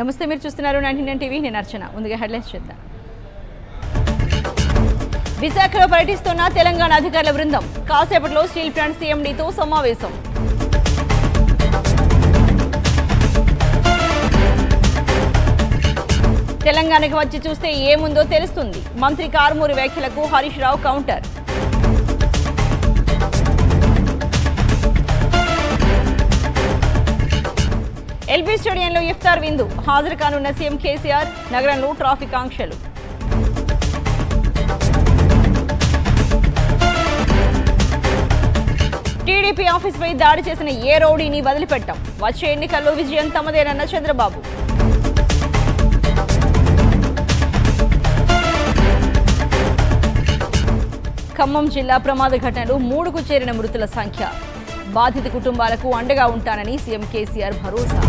నమస్తే మీరు చూస్తున్నారు నైన్టీ నైన్ టీవీ. నేను అర్చన. ముందుగా హెడ్లైన్స్ చూద్దాం. విశాఖలో పర్యటిస్తున్న తెలంగాణ అధికారుల బృందం కాసేపట్లో స్టీల్ ప్లాంట్ సీఎండీతో సమావేశం. తెలంగాణకు వచ్చి చూస్తే ఏముందో తెలుస్తుంది. మంత్రి కారుమూరి వ్యాఖ్యలకు హరీష్ రావు కౌంటర్. ఎల్బీ స్టేడియంలో ఇఫ్తార్ విందు. హాజరు కానున్న సీఎం కేసీఆర్ నగరంలో ట్రాఫిక్ ఆంక్షలు. టీడీపీ ఆఫీస్పై దాడి చేసిన ఏ రౌడీని వదిలిపెట్టాం. వచ్చే ఎన్నికల్లో విజయం తమదేనన్న చంద్రబాబు. ఖమ్మం జిల్లా ప్రమాద ఘటనలు మూడుకు చేరిన మృతుల సంఖ్య. బాధిత కుటుంబాలకు అండగా ఉంటానని సీఎం కేసీఆర్ భరోసా